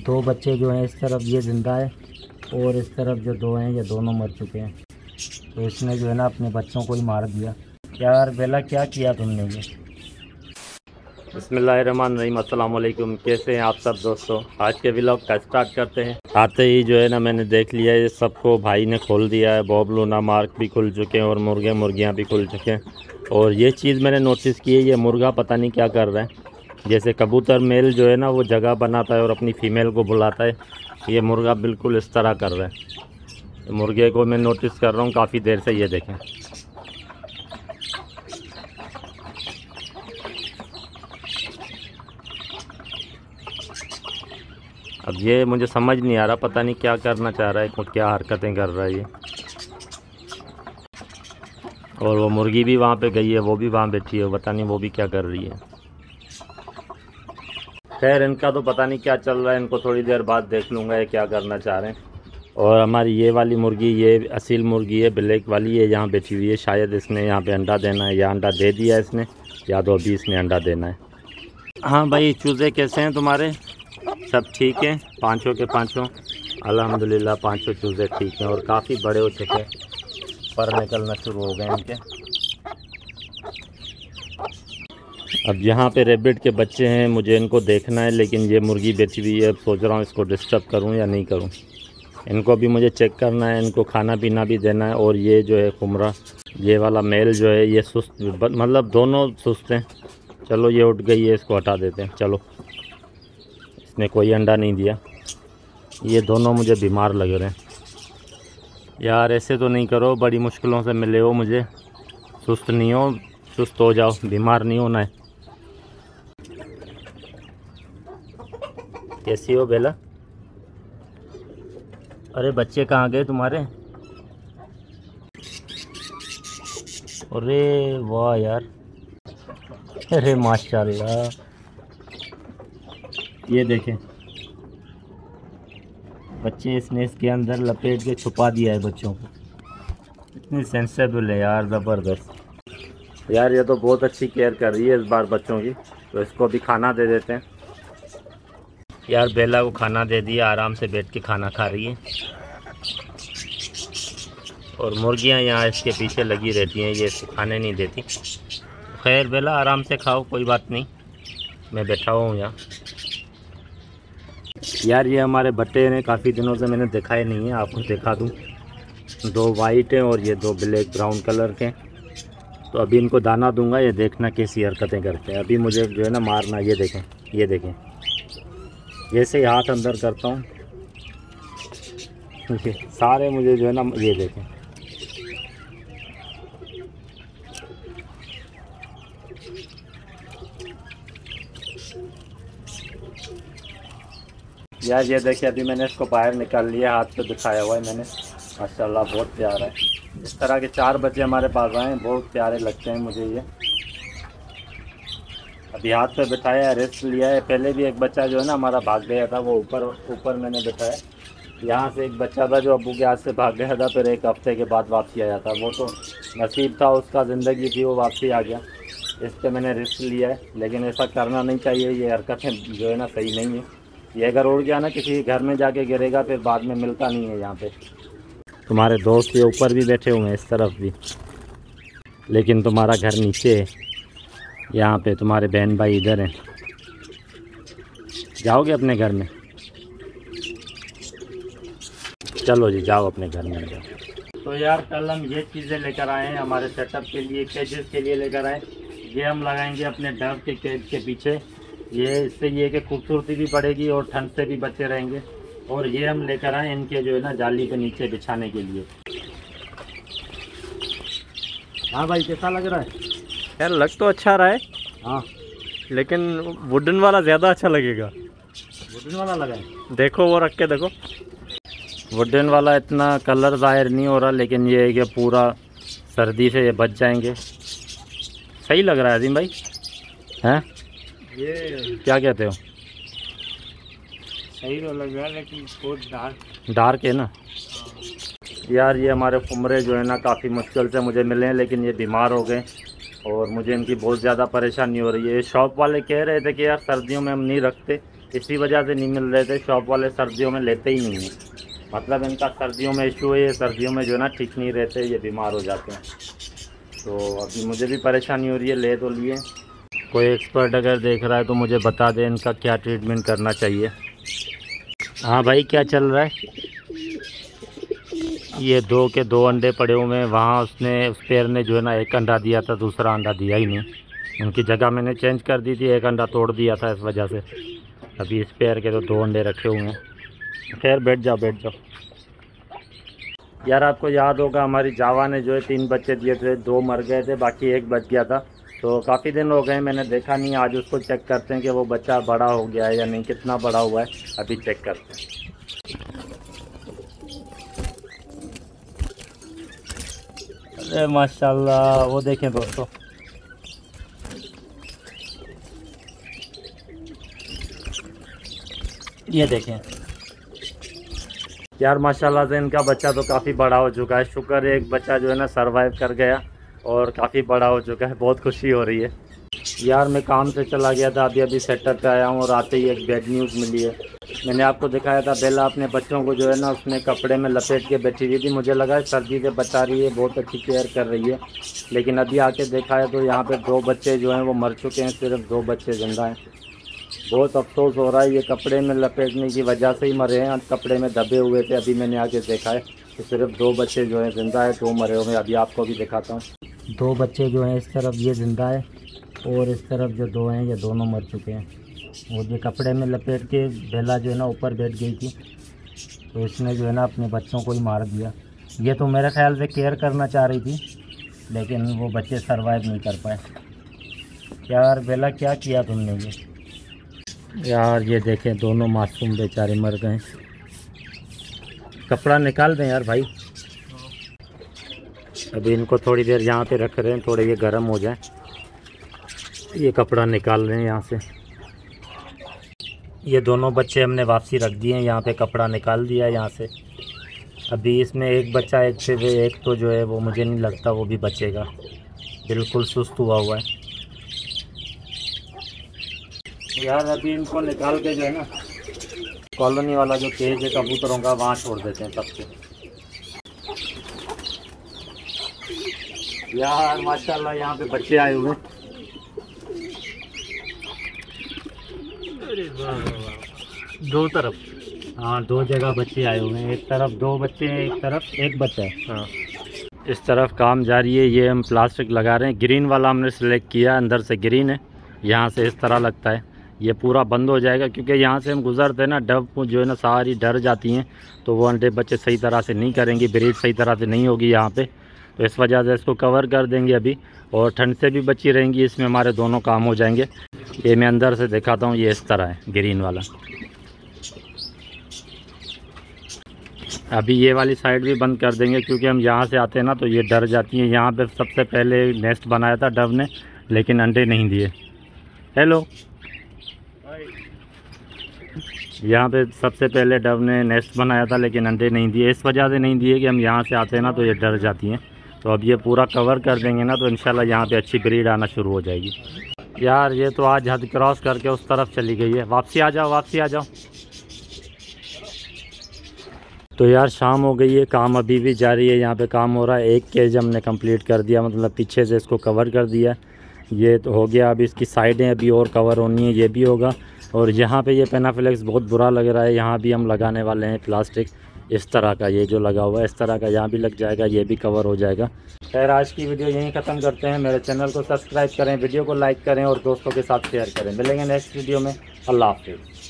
दो बच्चे जो हैं इस तरफ़ ये ज़िंदा है और इस तरफ़ जो दो हैं, ये दोनों मर चुके हैं। तो इसने जो है ना अपने बच्चों को ही मार दिया। यार, बेला, क्या किया तुमने ये? बसमीम अल्लाम कैसे हैं आप सब दोस्तों? आज के व्लॉग का स्टार्ट करते हैं। आते ही जो है ना मैंने देख लिया ये सबको भाई ने खोल दिया है। बॉब, लूना, मार्क भी खुल चुके हैं और मुर्गे, मुर्गियाँ भी खुल चुके हैं। और ये चीज़ मैंने नोटिस की है, ये मुर्गा पता नहीं क्या कर रहा है। जैसे कबूतर मेल जो है ना, वो जगह बनाता है और अपनी फ़ीमेल को बुलाता है। ये मुर्गा बिल्कुल इस तरह कर रहा है। मुर्गे को मैं नोटिस कर रहा हूँ, काफ़ी देर से ये देखें। अब ये मुझे समझ नहीं आ रहा, पता नहीं क्या करना चाह रहा है क्या हरकतें कर रहा है ये। और वो मुर्गी भी वहाँ पे गई है, वो भी वहाँ बैठी है पता नहीं वो भी क्या कर रही है। खैर, इनका तो पता नहीं क्या चल रहा है, इनको थोड़ी देर बाद देख लूँगा ये क्या करना चाह रहे हैं। और हमारी ये वाली मुर्गी, ये असील मुर्गी है, ब्लैक वाली है यहाँ बैठी हुई है, शायद इसने यहाँ पे अंडा देना है या अंडा दे दिया इसने, या तो अभी इसने अंडा देना है। हाँ भाई, चूज़े कैसे हैं तुम्हारे? सब ठीक हैं? पाँचों के पाँचों? अल्हम्दुलिल्लाह, पाँचों चूज़े ठीक हैं और काफ़ी बड़े हो चुके हैं। पर निकलना शुरू हो गए इनके। अब यहाँ पे रेबिट के बच्चे हैं, मुझे इनको देखना है, लेकिन ये मुर्गी बेची हुई है सोच रहा हूँ इसको डिस्टर्ब करूँ या नहीं करूँ। इनको भी मुझे चेक करना है, इनको खाना पीना भी देना है, और ये जो है कुमरा ये वाला मेल जो है, ये सुस्त मतलब दोनों सुस्त हैं। चलो ये उठ गई है, इसको हटा देते हैं। चलो, इसने कोई अंडा नहीं दिया। ये दोनों मुझे बीमार लग रहे हैं। यार ऐसे तो नहीं करो, बड़ी मुश्किलों से मिले हो मुझे। सुस्त नहीं हो, सुस्त हो जाओ, बीमार नहीं होना है। कैसी हो बेला। अरे बच्चे कहाँ गए तुम्हारे? अरे वाह यार। अरे माशाल्लाह। ये देखें। बच्चे इसने इसके अंदर लपेट के छुपा दिया है बच्चों को। इतनी सेंसेबल है यार, ज़बरदस्त। यार ये तो बहुत अच्छी केयर कर रही है इस बार बच्चों की। तो इसको भी खाना दे देते हैं। यार बेला को खाना दे दिया, आराम से बैठ के खाना खा रही है। और मुर्गियाँ यहाँ इसके पीछे लगी रहती हैं, ये खाने नहीं देती। खैर बेला, आराम से खाओ, कोई बात नहीं। मैं बैठा हुआ हूँ यहाँ। यार ये हमारे भट्टे ने काफ़ी दिनों से मैंने दिखाए नहीं है, आपको दिखा दूँ। दो वाइट हैं और ये दो ब्लैक ब्राउन कलर के तो अभी इनको दाना दूँगा, ये देखना कैसी हरकतें करते हैं। अभी मुझे जो है ना मारना, ये देखें ये देखें। जैसे ही हाथ अंदर करता हूँ। ठीक है सारे मुझे जो है ना, ये देखें। यार ये देखिए, अभी मैंने इसको बाहर निकाल लिया, हाथ पे दिखाया हुआ है मैंने। माशाल्लाह, बहुत प्यारा है। इस तरह के चार बच्चे हमारे पास आए हैं, बहुत प्यारे लगते हैं मुझे ये। अभी हाथ पे बिठाया रेस्ट लिया है। पहले भी एक बच्चा जो है ना हमारा भाग गया था, वो ऊपर ऊपर मैंने बिठाया। यहाँ से एक बच्चा था जो अबू के हाथ से भाग गया था, फिर एक हफ़्ते के बाद वापसी आया था। वो तो नसीब था, उसका ज़िंदगी थी, वो वापसी आ गया। इस पर मैंने रिस्क लिया है, लेकिन ऐसा करना नहीं चाहिए, ये हरकतें जो है ना सही नहीं है। ये अगर उड़ गया ना किसी घर में जाके गिरेगा, फिर बाद में मिलता नहीं है यहाँ पे। तुम्हारे दोस्त के ऊपर भी बैठे हुए हैं, इस तरफ़ भी। लेकिन तुम्हारा घर नीचे है। यहाँ पे तुम्हारे बहन भाई इधर हैं। जाओगे अपने घर में? चलो जी, जाओ अपने घर में, जाओ। तो यार, कल हम ये चीज़ें लेकर आए हैं हमारे सेटअप के लिए केजेस के लिए लेकर आए। ये हम लगाएँगे अपने डर के केज के पीछे। ये इससे ये कि खूबसूरती भी बढ़ेगी और ठंड से भी बचे रहेंगे। और ये हम लेकर आए इनके जो है ना, जाली के नीचे बिछाने के लिए। हाँ भाई, कैसा लग रहा है? यार लग तो अच्छा रहा है। हाँ। लेकिन वुडन वाला ज़्यादा अच्छा लगेगा। वुडन वाला लगा है। देखो वो रख के देखो। वुडन वाला इतना कलर ज़ाहिर नहीं हो रहा लेकिन ये है कि पूरा सर्दी से ये बच जाएँगे। सही लग रहा है अजीम भाई? हैं? ये क्या कहते हो? सही तो लग रहा है लेकिन बहुत डार्क डार्क है ना? यार ये हमारे कुमरे जो है ना काफ़ी मुश्किल से मुझे मिले हैं लेकिन ये बीमार हो गए। और मुझे इनकी बहुत ज़्यादा परेशानी हो रही है। शॉप वाले कह रहे थे कि यार सर्दियों में हम नहीं रखते, इसी वजह से नहीं मिल रहे थे। शॉप वाले सर्दियों में लेते ही नहीं हैं। मतलब इनका सर्दियों में इशू है, ये सर्दियों में जो है ना ठीक नहीं रहते, ये बीमार हो जाते हैं। तो अभी मुझे भी परेशानी हो रही है, ले तो लिए। कोई एक्सपर्ट अगर देख रहा है तो मुझे बता दें, इनका क्या ट्रीटमेंट करना चाहिए। हाँ भाई, क्या चल रहा है? ये दो के दो अंडे पड़े हुए हैं। वहाँ उसने, उस पेड़ ने जो है ना, एक अंडा दिया था, दूसरा अंडा दिया ही नहीं। उनकी जगह मैंने चेंज कर दी थी, एक अंडा तोड़ दिया था इस वजह से। अभी इस पेड़ के तो दो अंडे रखे हुए हैं। खैर, बैठ जाओ बैठ जाओ। यार, आपको याद होगा, हमारी जावा ने जो है, तीन बच्चे दिए थे, दो मर गए थे, बाकी एक बच गया था। तो काफ़ी दिन हो गए, मैंने देखा नहीं, आज उसको चेक करते हैं कि वो बच्चा बड़ा हो गया है या नहीं, कितना बड़ा हुआ है, अभी चेक करते हैं। माशाल्लाह, वो देखें दोस्तों। ये देखें। यार, माशाल्लाह से इनका बच्चा तो काफ़ी बड़ा हो चुका है। शुक्र है, एक बच्चा जो है ना सरवाइव कर गया और काफ़ी बड़ा हो चुका है, बहुत खुशी हो रही है। यार, मैं काम से चला गया था, अभी अभी सेटअप पे आया हूँ और आते ही एक बैड न्यूज़ मिली है। मैंने आपको दिखाया था बेला अपने बच्चों को जो है ना, उसने कपड़े में लपेट के बैठी हुई थी। मुझे लगा सर्दी से बचा रही है, बहुत अच्छी केयर कर रही है। लेकिन अभी आके देखा है तो यहाँ पे दो बच्चे जो हैं, वो मर चुके हैं, सिर्फ़ दो बच्चे ज़िंदा हैं। बहुत अफसोस हो रहा है, ये कपड़े में लपेटने की वजह से ही मरे हैं कपड़े में दबे हुए थे, अभी मैंने आके देखा है तो सिर्फ़ दो बच्चे जो हैं, ज़िंदा है, दो मरे हुए अभी आपको भी दिखाता हूँ। दो बच्चे जो हैं, इस तरफ़ ये ज़िंदा है। और इस तरफ़ जो दो हैं ये दोनों मर चुके हैं। और ये कपड़े में लपेट के बेला जो है ना ऊपर बैठ गई थी। तो इसने जो है ना अपने बच्चों को ही मार दिया। ये तो मेरे ख्याल से केयर करना चाह रही थी लेकिन वो बच्चे सरवाइव नहीं कर पाए। यार बेला क्या किया तुमने ये? यार ये देखें दोनों मासूम बेचारे मर गए। कपड़ा निकाल दें यार भाई। अभी इनको थोड़ी देर यहाँ पे रख रहे हैं थोड़े ये गर्म हो जाए। ये कपड़ा निकाल रहे हैं यहाँ से। ये दोनों बच्चे हमने वापसी रख दिए हैं, यहाँ पे कपड़ा निकाल दिया है यहाँ से। अभी इसमें एक बच्चा, एक से एक तो जो है वो मुझे नहीं लगता वो भी बचेगा। बिल्कुल सुस्त हुआ हुआ है। यार, अभी इनको निकाल के जो है ना, कॉलोनी वाला जो केज है कबूतरों का, वहाँ छोड़ देते हैं सबसे यार, माशाल्लाह, यहाँ पे बच्चे आए हुए दो तरफ़। हाँ दो जगह बच्चे आए हुए हैं। एक तरफ़ दो बच्चे हैं एक तरफ़ एक बच्चा। है। हाँ इस तरफ़ काम जारी है। ये हम प्लास्टिक लगा रहे हैं। ग्रीन वाला हमने सेलेक्ट किया। अंदर से ग्रीन है। यहाँ से इस तरह लगता है। ये पूरा बंद हो जाएगा क्योंकि यहाँ से हम गुजरते हैं ना। डब जो है ना, सारी डर जाती हैं। तो वो अंडे बच्चे सही तरह से नहीं करेंगे। ब्रीड सही तरह से नहीं होगी यहाँ पे। तो इस वजह से इसको कवर कर देंगे अभी। और ठंड से भी बची रहेंगी। इसमें हमारे दोनों काम हो जाएँगे। ये मैं अंदर से दिखाता हूँ, ये इस तरह है, ग्रीन वाला। अभी ये वाली साइड भी बंद कर देंगे, क्योंकि हम यहाँ से आते हैं ना तो ये डर जाती हैं। यहाँ पे सबसे पहले नेस्ट बनाया था डब ने, लेकिन अंडे नहीं दिए। हेलो यहाँ पे सबसे पहले डब ने नेस्ट बनाया था, लेकिन अंडे नहीं दिए। इस वजह से नहीं दिए कि हम यहाँ से आते हैं ना तो ये डर जाती हैं। तो अब ये पूरा कवर कर देंगे ना तो इंशाल्लाह यहाँ पे अच्छी ब्रीड आना शुरू हो जाएगी। यार, ये तो आज हद क्रॉस करके उस तरफ़ चली गई है। वापसी आ जाओ, वापसी आ जाओ। तो यार, शाम हो गई है, काम अभी भी जारी है, यहाँ पे काम हो रहा है। एक केज हमने कंप्लीट कर दिया मतलब पीछे से इसको कवर कर दिया। ये तो हो गया अभी इसकी साइडें अभी और कवर होनी है, ये भी होगा। और यहाँ पे ये पेनाफ्लेक्स बहुत बुरा लग रहा है, यहाँ भी हम लगाने वाले हैं प्लास्टिक इस तरह का ये जो लगा हुआ है, इस तरह का यहाँ भी लग जाएगा, ये भी कवर हो जाएगा। खैर, आज की वीडियो यहीं ख़त्म करते हैं। मेरे चैनल को सब्सक्राइब करें वीडियो को लाइक करें और दोस्तों के साथ शेयर करें। मिलेंगे नेक्स्ट वीडियो में। अल्लाह हाफिज़।